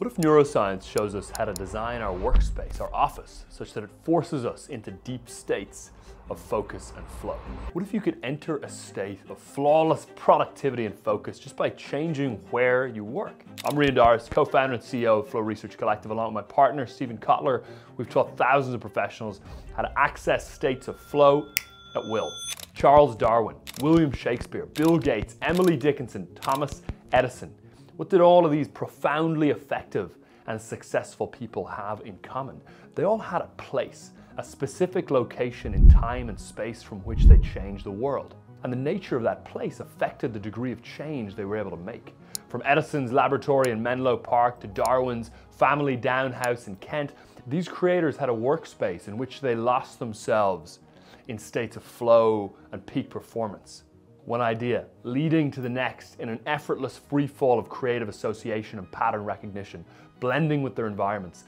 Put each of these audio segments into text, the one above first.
What if neuroscience shows us how to design our workspace, our office, such that it forces us into deep states of focus and flow? What if you could enter a state of flawless productivity and focus just by changing where you work? I'm Rian Doris, co-founder and CEO of Flow Research Collective, along with my partner, Steven Kotler. We've taught thousands of professionals how to access states of flow at will. Charles Darwin, William Shakespeare, Bill Gates, Emily Dickinson, Thomas Edison, what did all of these profoundly effective and successful people have in common? They all had a place, a specific location in time and space from which they changed the world. And the nature of that place affected the degree of change they were able to make. From Edison's laboratory in Menlo Park to Darwin's family down house in Kent, these creators had a workspace in which they lost themselves in states of flow and peak performance one idea, leading to the next in an effortless free fall of creative association and pattern recognition, blending with their environments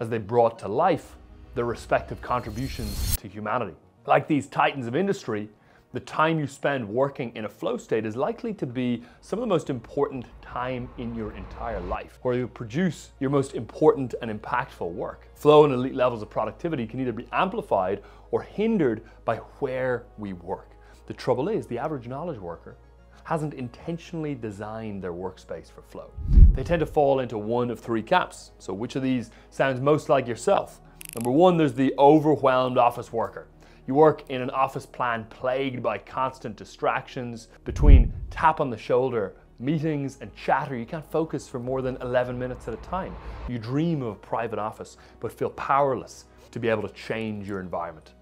as they brought to life their respective contributions to humanity. Like these titans of industry, the time you spend working in a flow state is likely to be some of the most important time in your entire life, where you produce your most important and impactful work. Flow and elite levels of productivity can either be amplified or hindered by where we work. The trouble is, the average knowledge worker hasn't intentionally designed their workspace for flow. They tend to fall into one of three camps. So which of these sounds most like yourself? Number one, there's the overwhelmed office worker. You work in an office plan plagued by constant distractions between tap on the shoulder, meetings and chatter. You can't focus for more than 11 minutes at a time. You dream of a private office, but feel powerless to be able to change your environment.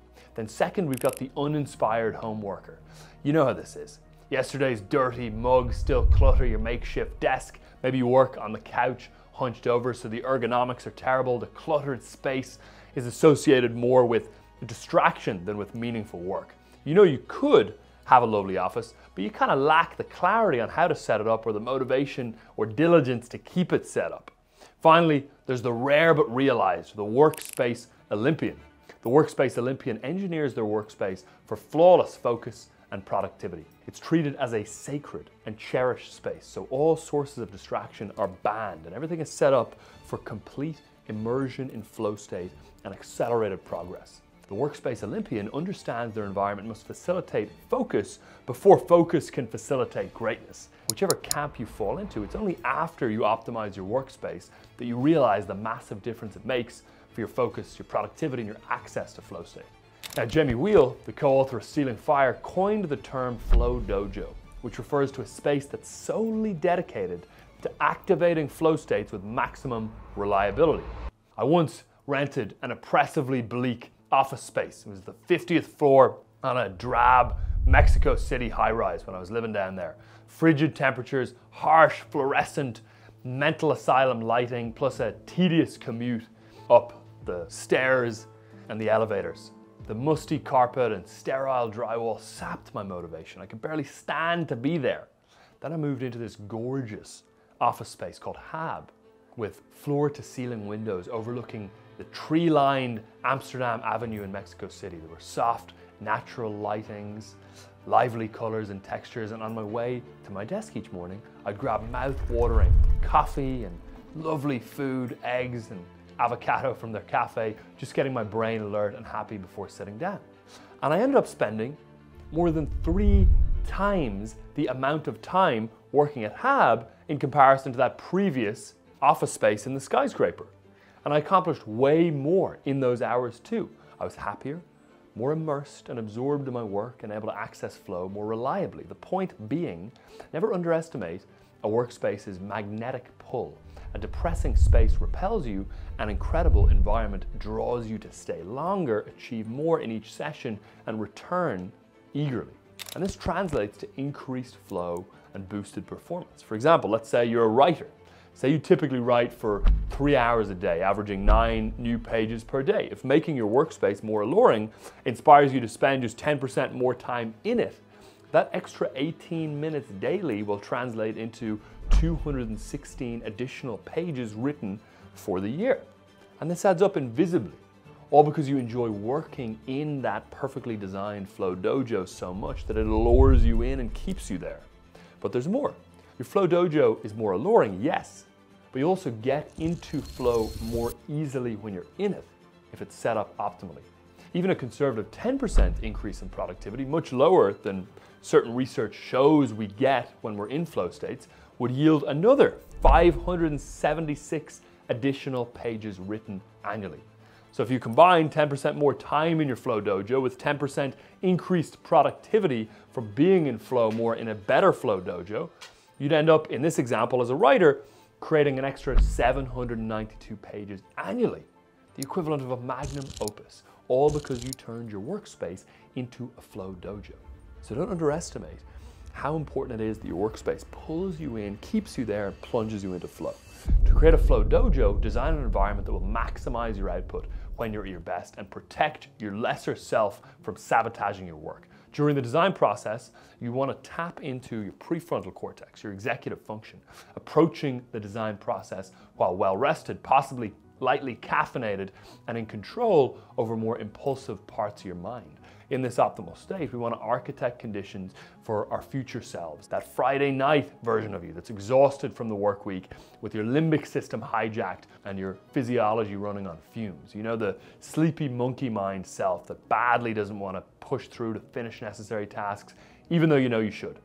Then second, we've got the uninspired home worker. You know how this is. Yesterday's dirty mugs still clutter your makeshift desk. Maybe you work on the couch hunched over so the ergonomics are terrible. The cluttered space is associated more with distraction than with meaningful work. You know you could have a lovely office, but you kind of lack the clarity on how to set it up or the motivation or diligence to keep it set up. Finally, there's the rare but realized, the workspace Olympian. The Workspace Olympian engineers their workspace for flawless focus and productivity. It's treated as a sacred and cherished space, so all sources of distraction are banned and everything is set up for complete immersion in flow state and accelerated progress. The Workspace Olympian understands their environment must facilitate focus before focus can facilitate greatness. Whichever camp you fall into, it's only after you optimize your workspace that you realize the massive difference it makes for your focus, your productivity, and your access to flow state. Now, Jamie Wheal, the co-author of Stealing Fire, coined the term Flow Dojo, which refers to a space that's solely dedicated to activating flow states with maximum reliability. I once rented an oppressively bleak office space. It was the 50th floor on a drab Mexico City high rise when I was living down there. Frigid temperatures, harsh fluorescent mental asylum lighting, plus a tedious commute up the stairs and the elevators. The musty carpet and sterile drywall sapped my motivation. I could barely stand to be there. Then I moved into this gorgeous office space called Hab with floor to ceiling windows overlooking the tree lined Amsterdam Avenue in Mexico City. There were soft, natural lightings, lively colors and textures. And on my way to my desk each morning, I'd grab mouth watering coffee and lovely food, eggs and avocado from their cafe, just getting my brain alert and happy before sitting down. And I ended up spending more than three times the amount of time working at Hab in comparison to that previous office space in the skyscraper. And I accomplished way more in those hours too. I was happier, more immersed and absorbed in my work and able to access flow more reliably. The point being, never underestimate a workspace's magnetic pull. A depressing space repels you, an incredible environment draws you to stay longer, achieve more in each session, and return eagerly. And this translates to increased flow and boosted performance. For example, let's say you're a writer. Say you typically write for three hours a day, averaging nine new pages per day. If making your workspace more alluring inspires you to spend just 10% more time in it, that extra 18 minutes daily will translate into 216 additional pages written for the year. And this adds up invisibly, all because you enjoy working in that perfectly designed Flow Dojo so much that it lures you in and keeps you there. But there's more. Your Flow Dojo is more alluring, yes, but you also get into flow more easily when you're in it if it's set up optimally. Even a conservative 10% increase in productivity, much lower than certain research shows we get when we're in flow states, would yield another 576 additional pages written annually. So if you combine 10% more time in your Flow Dojo with 10% increased productivity from being in Flow more in a better Flow Dojo, you'd end up, in this example as a writer, creating an extra 792 pages annually, the equivalent of a magnum opus, all because you turned your workspace into a Flow Dojo. So don't underestimate how important it is that your workspace pulls you in, keeps you there, and plunges you into flow. To create a Flow Dojo, design an environment that will maximize your output when you're at your best and protect your lesser self from sabotaging your work. During the design process, you want to tap into your prefrontal cortex, your executive function, approaching the design process while well rested, possibly lightly caffeinated, and in control over more impulsive parts of your mind in this optimal state, we want to architect conditions for our future selves. That Friday night version of you that's exhausted from the work week with your limbic system hijacked and your physiology running on fumes. You know, the sleepy monkey mind self that badly doesn't want to push through to finish necessary tasks, even though you know you should.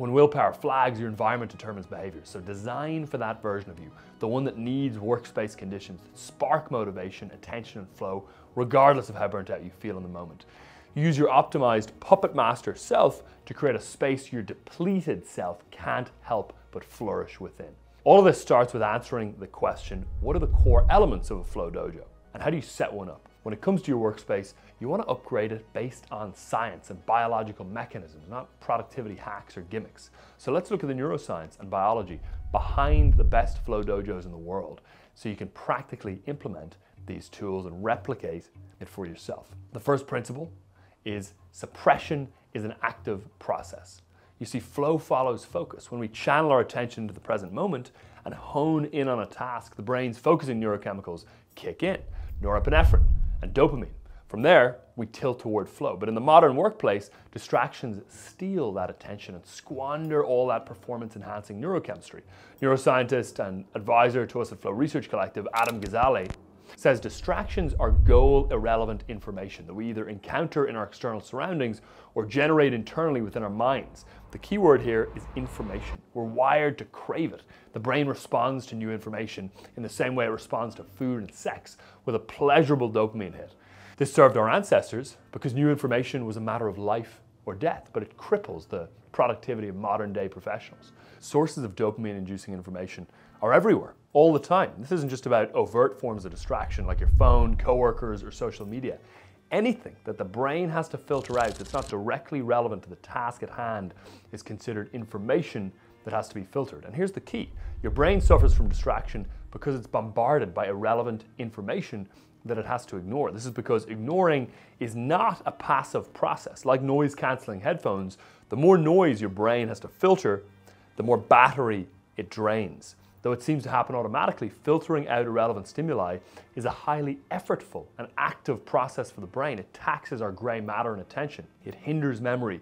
When willpower flags, your environment determines behavior. So design for that version of you, the one that needs workspace conditions that spark motivation, attention, and flow, regardless of how burnt out you feel in the moment. Use your optimized puppet master self to create a space your depleted self can't help but flourish within. All of this starts with answering the question, what are the core elements of a flow dojo? And how do you set one up? When it comes to your workspace, you want to upgrade it based on science and biological mechanisms, not productivity hacks or gimmicks. So let's look at the neuroscience and biology behind the best flow dojos in the world so you can practically implement these tools and replicate it for yourself. The first principle is suppression is an active process. You see, flow follows focus. When we channel our attention to the present moment and hone in on a task, the brain's focusing neurochemicals kick in, norepinephrine and dopamine. From there, we tilt toward flow. But in the modern workplace, distractions steal that attention and squander all that performance enhancing neurochemistry. Neuroscientist and advisor to us at Flow Research Collective, Adam Gazzaley, says distractions are goal irrelevant information that we either encounter in our external surroundings or generate internally within our minds. The key word here is information. We're wired to crave it. The brain responds to new information in the same way it responds to food and sex with a pleasurable dopamine hit. This served our ancestors because new information was a matter of life or death, but it cripples the productivity of modern day professionals. Sources of dopamine inducing information are everywhere, all the time. This isn't just about overt forms of distraction like your phone, coworkers, or social media. Anything that the brain has to filter out that's not directly relevant to the task at hand is considered information that has to be filtered. And here's the key your brain suffers from distraction because it's bombarded by irrelevant information that it has to ignore. This is because ignoring is not a passive process. Like noise canceling headphones, the more noise your brain has to filter, the more battery it drains. Though it seems to happen automatically, filtering out irrelevant stimuli is a highly effortful and active process for the brain. It taxes our grey matter and attention. It hinders memory,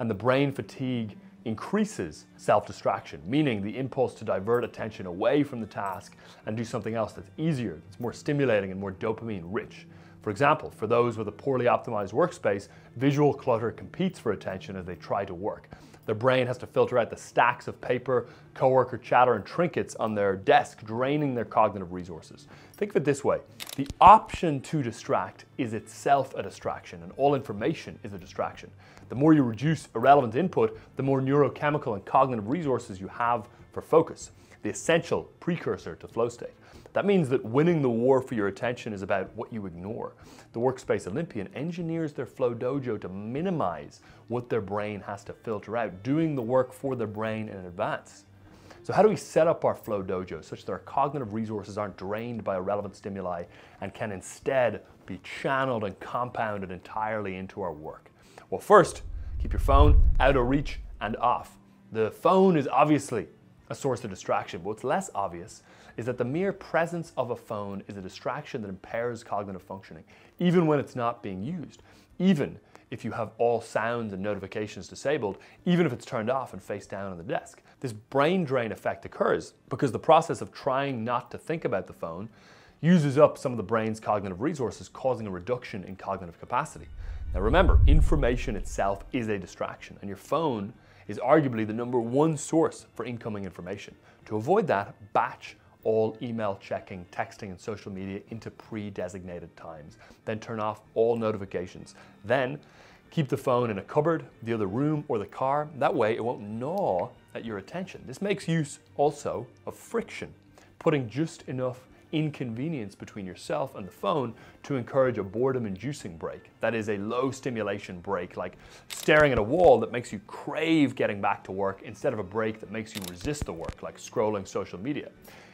and the brain fatigue increases self-distraction, meaning the impulse to divert attention away from the task and do something else that's easier, that's more stimulating and more dopamine rich. For example, for those with a poorly optimized workspace, visual clutter competes for attention as they try to work. Their brain has to filter out the stacks of paper, coworker chatter, and trinkets on their desk, draining their cognitive resources. Think of it this way the option to distract is itself a distraction, and all information is a distraction. The more you reduce irrelevant input, the more neurochemical and cognitive resources you have for focus, the essential precursor to flow state. That means that winning the war for your attention is about what you ignore. The Workspace Olympian engineers their flow dojo to minimize what their brain has to filter out, doing the work for their brain in advance. So how do we set up our flow dojo such that our cognitive resources aren't drained by irrelevant stimuli and can instead be channeled and compounded entirely into our work? Well, first, keep your phone out of reach and off. The phone is obviously a source of distraction. But what's less obvious is that the mere presence of a phone is a distraction that impairs cognitive functioning, even when it's not being used, even if you have all sounds and notifications disabled, even if it's turned off and face down on the desk. This brain drain effect occurs because the process of trying not to think about the phone uses up some of the brain's cognitive resources, causing a reduction in cognitive capacity. Now remember, information itself is a distraction, and your phone is arguably the number one source for incoming information. To avoid that, batch all email checking, texting, and social media into pre designated times. Then turn off all notifications. Then keep the phone in a cupboard, the other room, or the car. That way, it won't gnaw at your attention. This makes use also of friction, putting just enough inconvenience between yourself and the phone to encourage a boredom inducing break. That is a low stimulation break, like staring at a wall that makes you crave getting back to work instead of a break that makes you resist the work, like scrolling social media.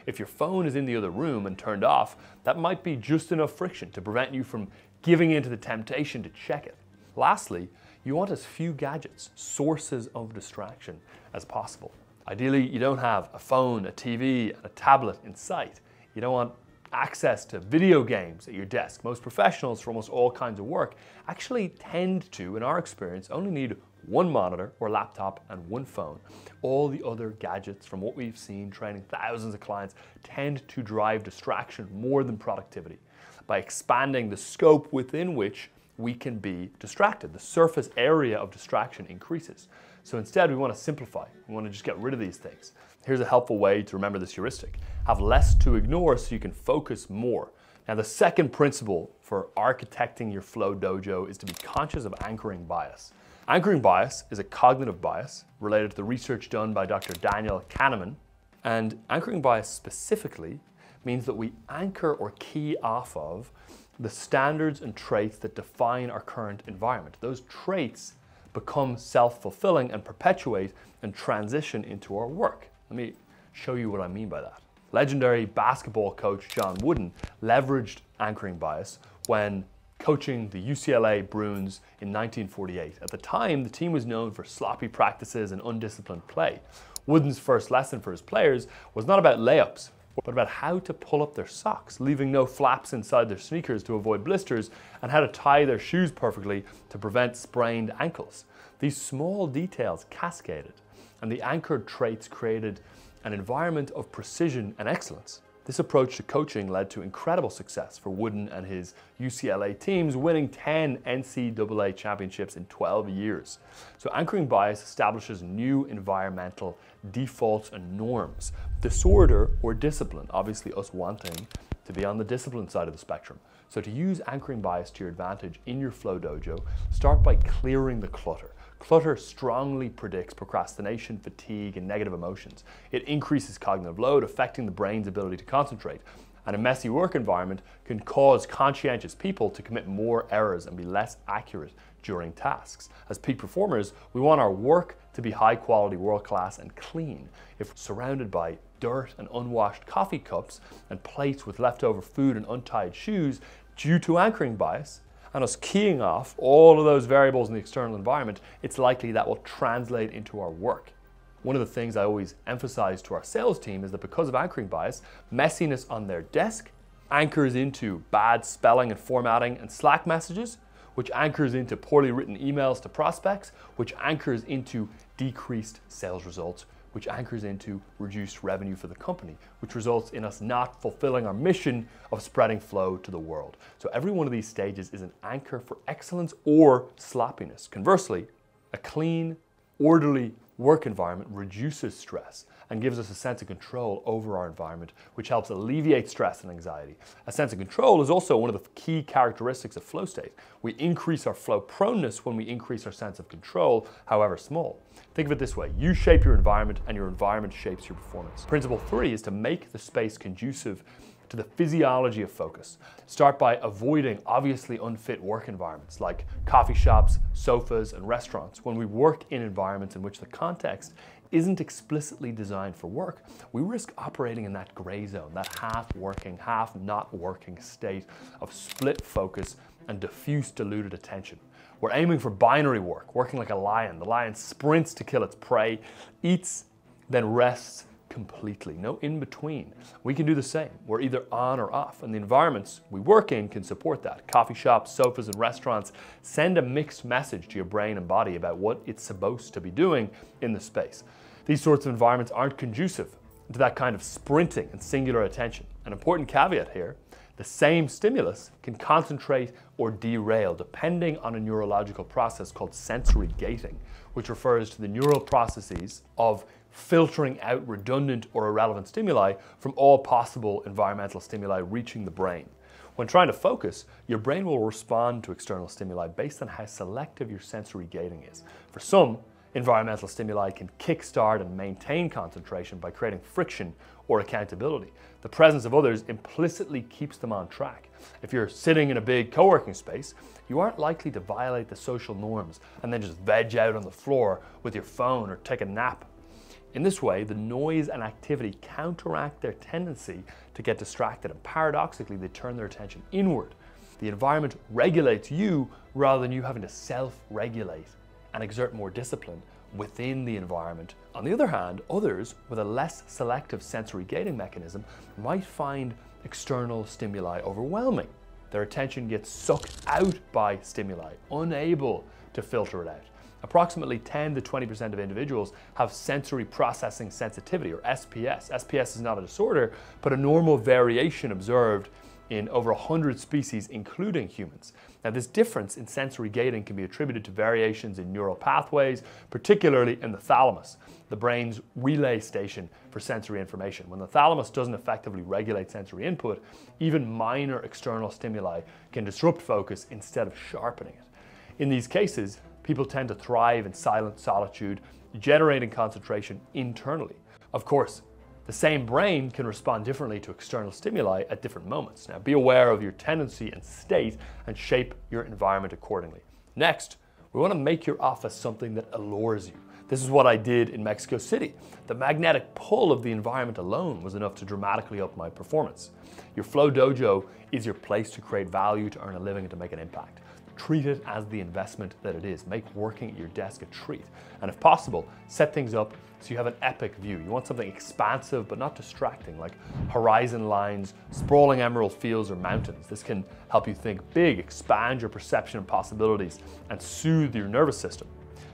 If your phone is in the other room and turned off, that might be just enough friction to prevent you from giving into the temptation to check it. Lastly, you want as few gadgets, sources of distraction, as possible. Ideally, you don't have a phone, a TV, and a tablet in sight. You don't want access to video games at your desk. Most professionals for almost all kinds of work actually tend to, in our experience, only need one monitor or laptop and one phone. All the other gadgets from what we've seen training thousands of clients tend to drive distraction more than productivity by expanding the scope within which we can be distracted. The surface area of distraction increases. So instead, we want to simplify. We want to just get rid of these things. Here's a helpful way to remember this heuristic. Have less to ignore so you can focus more. Now, the second principle for architecting your flow dojo is to be conscious of anchoring bias. Anchoring bias is a cognitive bias related to the research done by Dr. Daniel Kahneman. And anchoring bias specifically means that we anchor or key off of the standards and traits that define our current environment. Those traits become self-fulfilling and perpetuate and transition into our work. Let me show you what I mean by that. Legendary basketball coach John Wooden leveraged anchoring bias when coaching the UCLA Bruins in 1948. At the time, the team was known for sloppy practices and undisciplined play. Wooden's first lesson for his players was not about layups, but about how to pull up their socks, leaving no flaps inside their sneakers to avoid blisters, and how to tie their shoes perfectly to prevent sprained ankles. These small details cascaded, and the anchored traits created an environment of precision and excellence. This approach to coaching led to incredible success for Wooden and his UCLA teams, winning 10 NCAA championships in 12 years. So, anchoring bias establishes new environmental defaults and norms. Disorder or discipline, obviously, us wanting to be on the discipline side of the spectrum. So, to use anchoring bias to your advantage in your flow dojo, start by clearing the clutter. Clutter strongly predicts procrastination, fatigue, and negative emotions. It increases cognitive load, affecting the brain's ability to concentrate. And a messy work environment can cause conscientious people to commit more errors and be less accurate during tasks. As peak performers, we want our work to be high quality, world class, and clean. If surrounded by dirt and unwashed coffee cups and plates with leftover food and untied shoes, due to anchoring bias, and us keying off all of those variables in the external environment, it's likely that will translate into our work. One of the things I always emphasize to our sales team is that because of anchoring bias, messiness on their desk anchors into bad spelling and formatting and Slack messages, which anchors into poorly written emails to prospects, which anchors into decreased sales results, which anchors into reduced revenue for the company, which results in us not fulfilling our mission of spreading flow to the world. So every one of these stages is an anchor for excellence or sloppiness. Conversely, a clean, orderly work environment reduces stress and gives us a sense of control over our environment, which helps alleviate stress and anxiety. A sense of control is also one of the key characteristics of flow state. We increase our flow proneness when we increase our sense of control, however small. Think of it this way you shape your environment, and your environment shapes your performance. Principle three is to make the space conducive to the physiology of focus. Start by avoiding obviously unfit work environments like coffee shops, sofas, and restaurants. When we work in environments in which the context isn't explicitly designed for work, we risk operating in that gray zone, that half working, half not working state of split focus and diffuse diluted attention. We're aiming for binary work, working like a lion. The lion sprints to kill its prey, eats, then rests completely. No in between. We can do the same. We're either on or off, and the environments we work in can support that. Coffee shops, sofas, and restaurants send a mixed message to your brain and body about what it's supposed to be doing in the space. These sorts of environments aren't conducive to that kind of sprinting and singular attention. An important caveat here the same stimulus can concentrate or derail depending on a neurological process called sensory gating, which refers to the neural processes of filtering out redundant or irrelevant stimuli from all possible environmental stimuli reaching the brain. When trying to focus, your brain will respond to external stimuli based on how selective your sensory gating is. For some, Environmental stimuli can kickstart and maintain concentration by creating friction or accountability. The presence of others implicitly keeps them on track. If you're sitting in a big co working space, you aren't likely to violate the social norms and then just veg out on the floor with your phone or take a nap. In this way, the noise and activity counteract their tendency to get distracted, and paradoxically, they turn their attention inward. The environment regulates you rather than you having to self regulate and exert more discipline within the environment. On the other hand, others with a less selective sensory gating mechanism might find external stimuli overwhelming. Their attention gets sucked out by stimuli, unable to filter it out. Approximately 10 to 20% of individuals have sensory processing sensitivity, or SPS. SPS is not a disorder, but a normal variation observed in over 100 species, including humans. Now, this difference in sensory gating can be attributed to variations in neural pathways, particularly in the thalamus, the brain's relay station for sensory information. When the thalamus doesn't effectively regulate sensory input, even minor external stimuli can disrupt focus instead of sharpening it. In these cases, people tend to thrive in silent solitude, generating concentration internally. Of course, the same brain can respond differently to external stimuli at different moments. Now, be aware of your tendency and state and shape your environment accordingly. Next, we want to make your office something that allures you. This is what I did in Mexico City. The magnetic pull of the environment alone was enough to dramatically up my performance. Your Flow Dojo is your place to create value, to earn a living, and to make an impact. Treat it as the investment that it is. Make working at your desk a treat. And if possible, set things up so you have an epic view. You want something expansive but not distracting, like horizon lines, sprawling emerald fields, or mountains. This can help you think big, expand your perception of possibilities, and soothe your nervous system.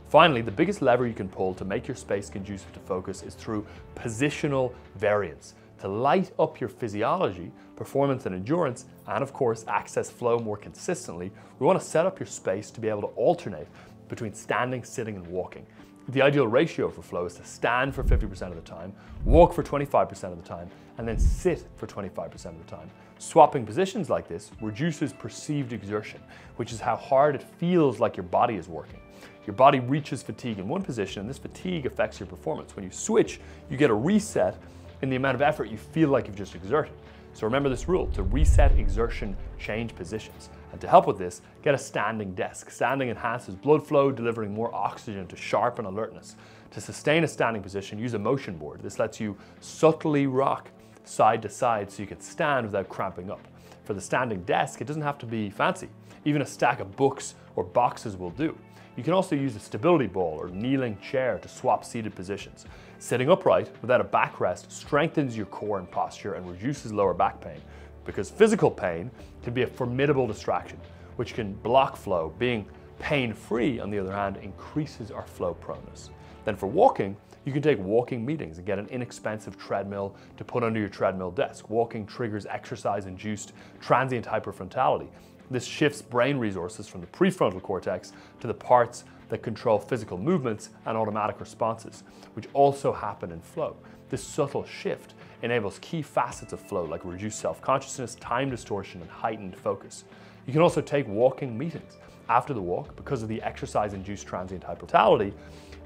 Finally, the biggest lever you can pull to make your space conducive to focus is through positional variance to light up your physiology, performance and endurance, and of course access flow more consistently, we want to set up your space to be able to alternate between standing, sitting, and walking. The ideal ratio for flow is to stand for 50% of the time, walk for 25% of the time, and then sit for 25% of the time. Swapping positions like this reduces perceived exertion, which is how hard it feels like your body is working. Your body reaches fatigue in one position, and this fatigue affects your performance. When you switch, you get a reset in the amount of effort you feel like you've just exerted. So remember this rule to reset exertion, change positions. And to help with this, get a standing desk. Standing enhances blood flow, delivering more oxygen to sharpen alertness. To sustain a standing position, use a motion board. This lets you subtly rock side to side so you can stand without cramping up. For the standing desk, it doesn't have to be fancy. Even a stack of books or boxes will do. You can also use a stability ball or kneeling chair to swap seated positions. Sitting upright without a backrest strengthens your core and posture and reduces lower back pain because physical pain can be a formidable distraction which can block flow. Being pain free, on the other hand, increases our flow proneness. Then for walking, you can take walking meetings and get an inexpensive treadmill to put under your treadmill desk. Walking triggers exercise induced transient hypofrontality, this shifts brain resources from the prefrontal cortex to the parts that control physical movements and automatic responses, which also happen in flow. This subtle shift enables key facets of flow like reduced self-consciousness, time distortion, and heightened focus. You can also take walking meetings. After the walk, because of the exercise-induced transient hypofrontality,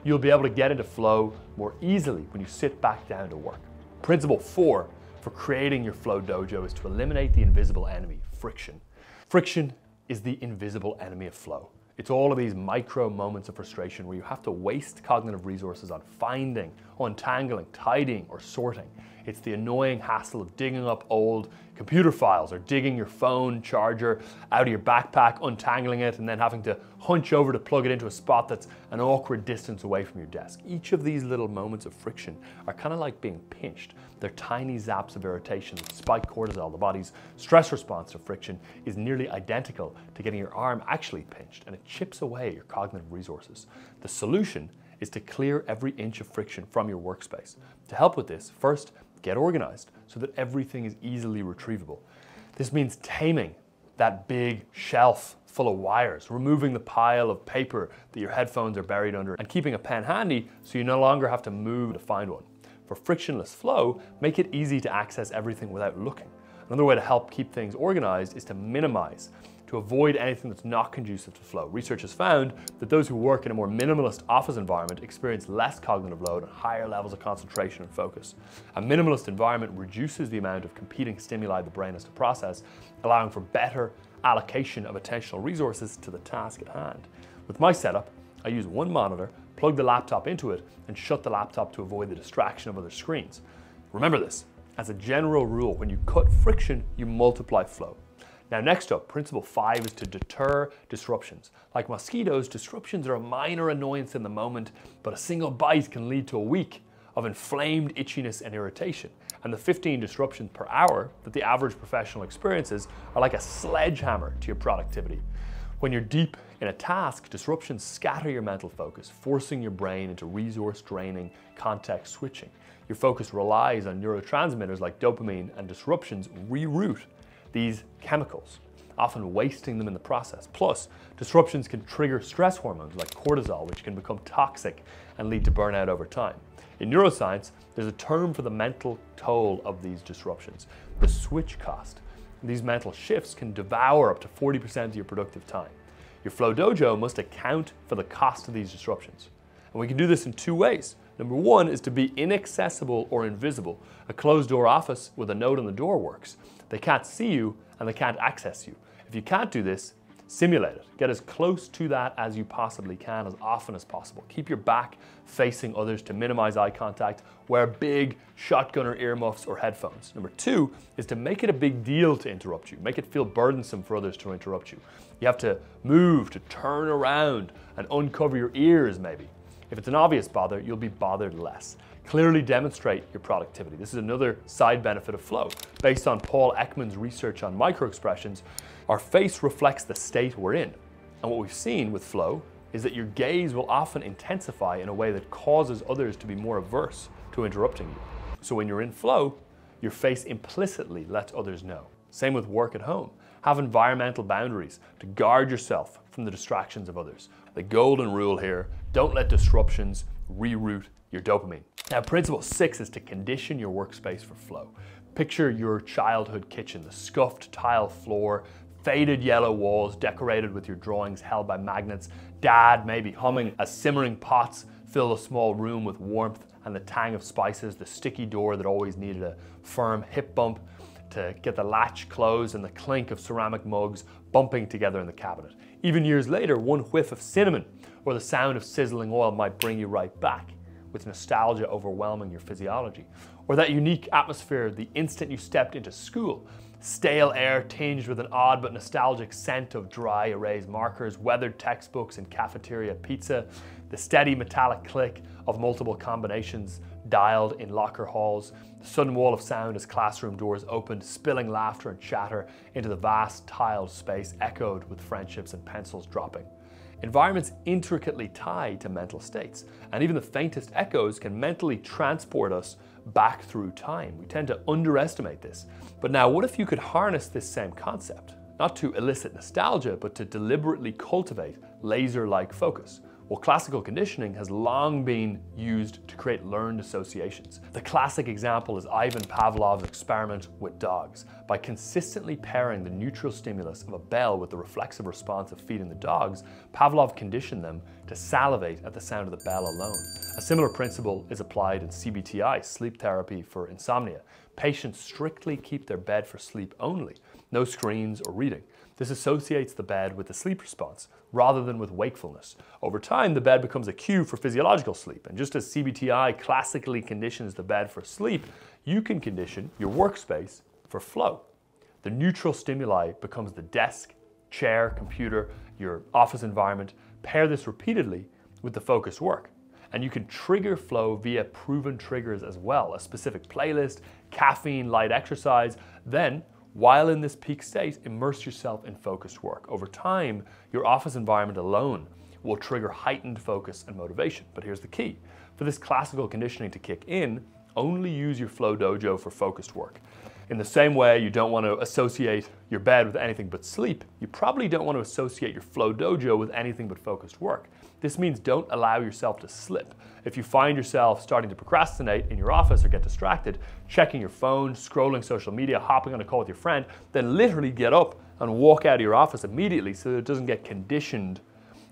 you'll be able to get into flow more easily when you sit back down to work. Principle four for creating your flow dojo is to eliminate the invisible enemy, friction. Friction is the invisible enemy of flow. It's all of these micro moments of frustration where you have to waste cognitive resources on finding, untangling, tidying, or sorting. It's the annoying hassle of digging up old computer files or digging your phone charger out of your backpack, untangling it, and then having to hunch over to plug it into a spot that's an awkward distance away from your desk. Each of these little moments of friction are kind of like being pinched. They're tiny zaps of irritation that spike cortisol. The body's stress response to friction is nearly identical to getting your arm actually pinched, and it chips away your cognitive resources. The solution is to clear every inch of friction from your workspace. To help with this, first, get organized so that everything is easily retrievable. This means taming that big shelf full of wires, removing the pile of paper that your headphones are buried under, and keeping a pen handy so you no longer have to move to find one. For frictionless flow, make it easy to access everything without looking. Another way to help keep things organized is to minimize to avoid anything that's not conducive to flow. Research has found that those who work in a more minimalist office environment experience less cognitive load and higher levels of concentration and focus. A minimalist environment reduces the amount of competing stimuli the brain has to process, allowing for better allocation of attentional resources to the task at hand. With my setup, I use one monitor, plug the laptop into it, and shut the laptop to avoid the distraction of other screens. Remember this, as a general rule, when you cut friction, you multiply flow. Now next up, principle five is to deter disruptions. Like mosquitoes, disruptions are a minor annoyance in the moment, but a single bite can lead to a week of inflamed itchiness and irritation. And the 15 disruptions per hour that the average professional experiences are like a sledgehammer to your productivity. When you're deep in a task, disruptions scatter your mental focus, forcing your brain into resource draining context switching. Your focus relies on neurotransmitters like dopamine, and disruptions reroute these chemicals, often wasting them in the process. Plus, disruptions can trigger stress hormones like cortisol, which can become toxic and lead to burnout over time. In neuroscience, there's a term for the mental toll of these disruptions, the switch cost. These mental shifts can devour up to 40% of your productive time. Your Flow Dojo must account for the cost of these disruptions. And we can do this in two ways. Number one is to be inaccessible or invisible. A closed door office with a note on the door works. They can't see you and they can't access you. If you can't do this, simulate it. Get as close to that as you possibly can as often as possible. Keep your back facing others to minimize eye contact. Wear big shotgun shotgunner earmuffs or headphones. Number two is to make it a big deal to interrupt you. Make it feel burdensome for others to interrupt you. You have to move, to turn around and uncover your ears maybe. If it's an obvious bother, you'll be bothered less. Clearly demonstrate your productivity. This is another side benefit of flow. Based on Paul Ekman's research on microexpressions, our face reflects the state we're in. And what we've seen with flow is that your gaze will often intensify in a way that causes others to be more averse to interrupting you. So when you're in flow, your face implicitly lets others know. Same with work at home. Have environmental boundaries to guard yourself from the distractions of others. The golden rule here, don't let disruptions reroute your dopamine. Now, principle six is to condition your workspace for flow. Picture your childhood kitchen, the scuffed tile floor, faded yellow walls decorated with your drawings held by magnets, dad maybe humming as simmering pots fill a small room with warmth and the tang of spices, the sticky door that always needed a firm hip bump to get the latch closed and the clink of ceramic mugs bumping together in the cabinet. Even years later, one whiff of cinnamon or the sound of sizzling oil might bring you right back, with nostalgia overwhelming your physiology. Or that unique atmosphere the instant you stepped into school, stale air tinged with an odd but nostalgic scent of dry erase markers, weathered textbooks and cafeteria pizza, the steady metallic click of multiple combinations dialed in locker halls, the sudden wall of sound as classroom doors opened, spilling laughter and chatter into the vast tiled space echoed with friendships and pencils dropping. Environments intricately tied to mental states, and even the faintest echoes can mentally transport us back through time. We tend to underestimate this. But now, what if you could harness this same concept? Not to elicit nostalgia, but to deliberately cultivate laser like focus. Well, classical conditioning has long been used to create learned associations. The classic example is Ivan Pavlov's experiment with dogs. By consistently pairing the neutral stimulus of a bell with the reflexive response of feeding the dogs, Pavlov conditioned them to salivate at the sound of the bell alone. A similar principle is applied in CBTI, sleep therapy for insomnia. Patients strictly keep their bed for sleep only, no screens or reading. This associates the bed with the sleep response rather than with wakefulness. Over time, the bed becomes a cue for physiological sleep. And just as CBTI classically conditions the bed for sleep, you can condition your workspace for flow. The neutral stimuli becomes the desk, chair, computer, your office environment. Pair this repeatedly with the focused work. And you can trigger flow via proven triggers as well, a specific playlist, caffeine, light exercise. Then while in this peak state, immerse yourself in focused work. Over time, your office environment alone will trigger heightened focus and motivation. But here's the key. For this classical conditioning to kick in, only use your Flow Dojo for focused work. In the same way you don't want to associate your bed with anything but sleep, you probably don't want to associate your Flow Dojo with anything but focused work. This means don't allow yourself to slip. If you find yourself starting to procrastinate in your office or get distracted, checking your phone, scrolling social media, hopping on a call with your friend, then literally get up and walk out of your office immediately so it doesn't get conditioned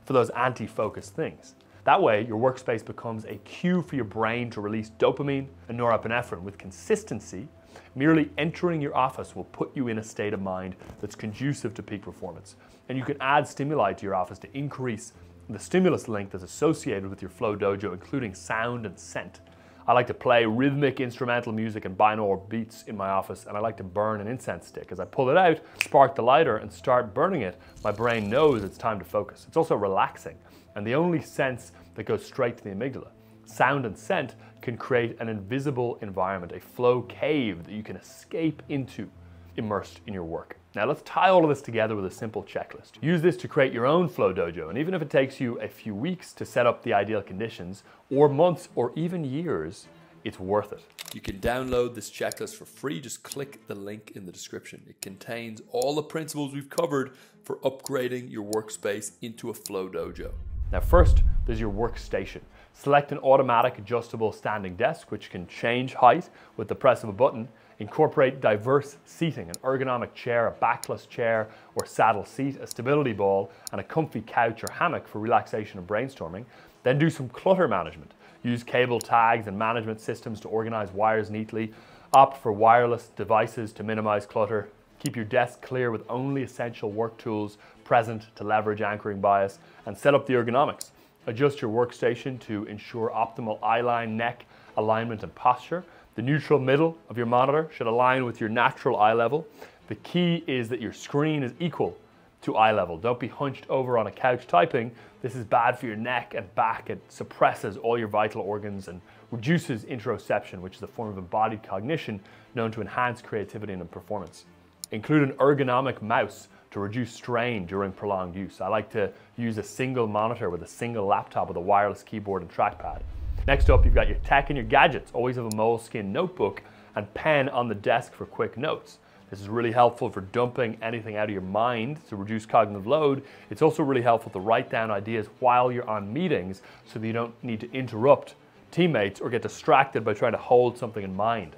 for those anti-focused things. That way, your workspace becomes a cue for your brain to release dopamine and norepinephrine with consistency Merely entering your office will put you in a state of mind that's conducive to peak performance. And you can add stimuli to your office to increase the stimulus link that's associated with your Flow Dojo, including sound and scent. I like to play rhythmic instrumental music and binaural beats in my office, and I like to burn an incense stick. As I pull it out, spark the lighter, and start burning it, my brain knows it's time to focus. It's also relaxing, and the only sense that goes straight to the amygdala. Sound and scent can create an invisible environment, a flow cave that you can escape into immersed in your work. Now let's tie all of this together with a simple checklist. Use this to create your own Flow Dojo, and even if it takes you a few weeks to set up the ideal conditions, or months, or even years, it's worth it. You can download this checklist for free. Just click the link in the description. It contains all the principles we've covered for upgrading your workspace into a Flow Dojo. Now first, there's your workstation. Select an automatic adjustable standing desk, which can change height with the press of a button. Incorporate diverse seating, an ergonomic chair, a backless chair or saddle seat, a stability ball, and a comfy couch or hammock for relaxation and brainstorming. Then do some clutter management. Use cable tags and management systems to organize wires neatly. Opt for wireless devices to minimize clutter. Keep your desk clear with only essential work tools present to leverage anchoring bias and set up the ergonomics. Adjust your workstation to ensure optimal eye line, neck, alignment and posture. The neutral middle of your monitor should align with your natural eye level. The key is that your screen is equal to eye level. Don't be hunched over on a couch typing. This is bad for your neck and back. It suppresses all your vital organs and reduces interoception, which is a form of embodied cognition known to enhance creativity and performance. Include an ergonomic mouse to reduce strain during prolonged use. I like to use a single monitor with a single laptop with a wireless keyboard and trackpad. Next up, you've got your tech and your gadgets. Always have a Moleskine notebook and pen on the desk for quick notes. This is really helpful for dumping anything out of your mind to reduce cognitive load. It's also really helpful to write down ideas while you're on meetings so that you don't need to interrupt teammates or get distracted by trying to hold something in mind.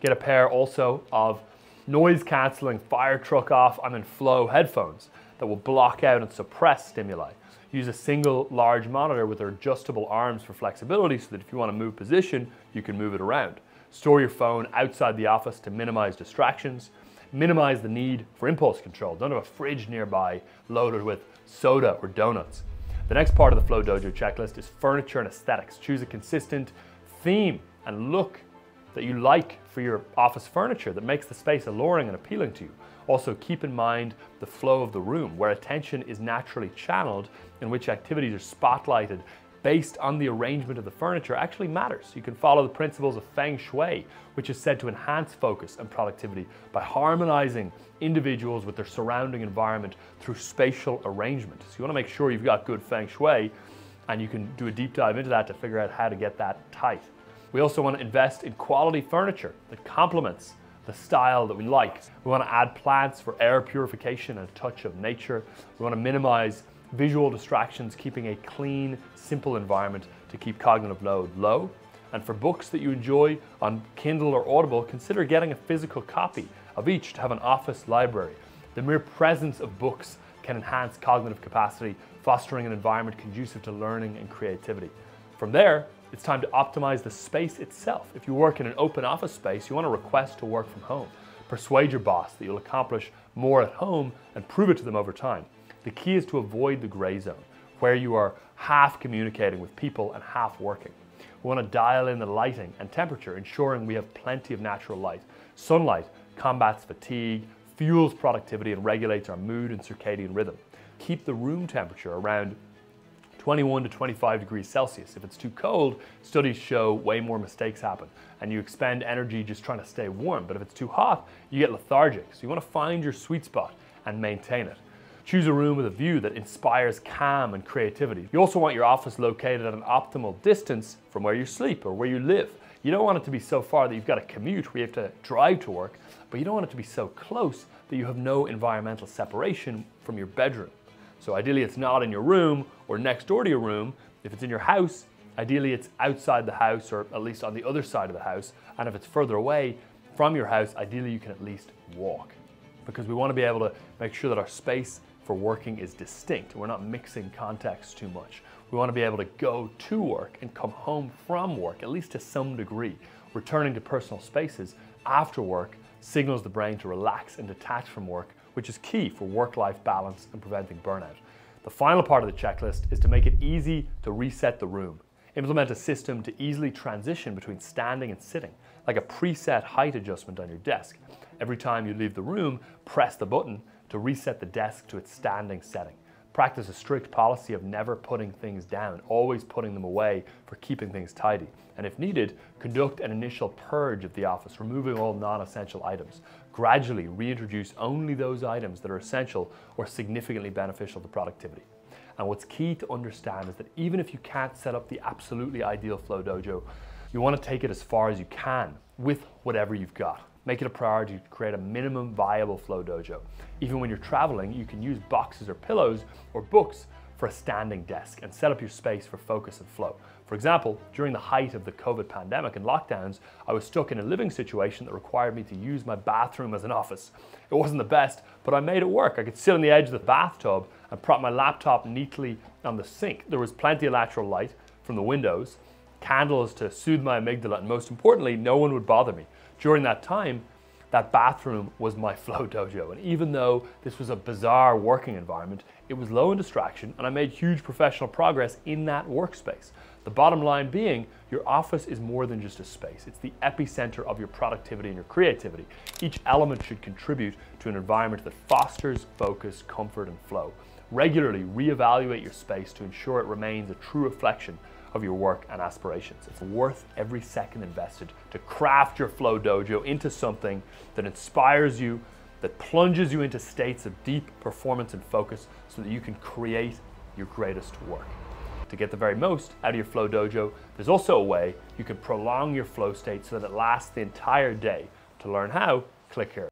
Get a pair also of noise cancelling fire truck off I'm in flow headphones that will block out and suppress stimuli. Use a single large monitor with adjustable arms for flexibility so that if you want to move position, you can move it around. Store your phone outside the office to minimize distractions. Minimize the need for impulse control. Don't have a fridge nearby loaded with soda or donuts. The next part of the Flow Dojo checklist is furniture and aesthetics. Choose a consistent theme and look that you like for your office furniture that makes the space alluring and appealing to you. Also keep in mind the flow of the room where attention is naturally channeled in which activities are spotlighted based on the arrangement of the furniture actually matters. You can follow the principles of Feng Shui, which is said to enhance focus and productivity by harmonizing individuals with their surrounding environment through spatial arrangement. So you wanna make sure you've got good Feng Shui and you can do a deep dive into that to figure out how to get that tight. We also want to invest in quality furniture that complements the style that we like. We want to add plants for air purification and a touch of nature. We want to minimize visual distractions, keeping a clean, simple environment to keep cognitive load low. And for books that you enjoy on Kindle or Audible, consider getting a physical copy of each to have an office library. The mere presence of books can enhance cognitive capacity, fostering an environment conducive to learning and creativity. From there, it's time to optimize the space itself. If you work in an open office space, you want to request to work from home. Persuade your boss that you'll accomplish more at home and prove it to them over time. The key is to avoid the gray zone, where you are half communicating with people and half working. We want to dial in the lighting and temperature, ensuring we have plenty of natural light. Sunlight combats fatigue, fuels productivity, and regulates our mood and circadian rhythm. Keep the room temperature around 21 to 25 degrees Celsius. If it's too cold, studies show way more mistakes happen and you expend energy just trying to stay warm. But if it's too hot, you get lethargic. So you want to find your sweet spot and maintain it. Choose a room with a view that inspires calm and creativity. You also want your office located at an optimal distance from where you sleep or where you live. You don't want it to be so far that you've got to commute where you have to drive to work, but you don't want it to be so close that you have no environmental separation from your bedroom. So ideally it's not in your room or next door to your room. If it's in your house, ideally it's outside the house or at least on the other side of the house. And if it's further away from your house, ideally you can at least walk because we want to be able to make sure that our space for working is distinct. We're not mixing contexts too much. We want to be able to go to work and come home from work, at least to some degree. Returning to personal spaces after work signals the brain to relax and detach from work, which is key for work-life balance and preventing burnout. The final part of the checklist is to make it easy to reset the room. Implement a system to easily transition between standing and sitting, like a preset height adjustment on your desk. Every time you leave the room, press the button to reset the desk to its standing setting. Practice a strict policy of never putting things down, always putting them away for keeping things tidy. And if needed, conduct an initial purge of the office, removing all non-essential items. Gradually reintroduce only those items that are essential or significantly beneficial to productivity. And what's key to understand is that even if you can't set up the absolutely ideal Flow Dojo, you want to take it as far as you can with whatever you've got. Make it a priority to create a minimum viable Flow Dojo. Even when you're traveling, you can use boxes or pillows or books for a standing desk and set up your space for focus and flow. For example, during the height of the COVID pandemic and lockdowns, I was stuck in a living situation that required me to use my bathroom as an office. It wasn't the best, but I made it work. I could sit on the edge of the bathtub and prop my laptop neatly on the sink. There was plenty of natural light from the windows, candles to soothe my amygdala, and most importantly, no one would bother me. During that time, that bathroom was my flow dojo. And even though this was a bizarre working environment, it was low in distraction and I made huge professional progress in that workspace. The bottom line being, your office is more than just a space. It's the epicenter of your productivity and your creativity. Each element should contribute to an environment that fosters focus, comfort, and flow. Regularly reevaluate your space to ensure it remains a true reflection of your work and aspirations. It's worth every second invested to craft your Flow Dojo into something that inspires you, that plunges you into states of deep performance and focus so that you can create your greatest work. To get the very most out of your Flow Dojo, there's also a way you can prolong your flow state so that it lasts the entire day. To learn how, click here.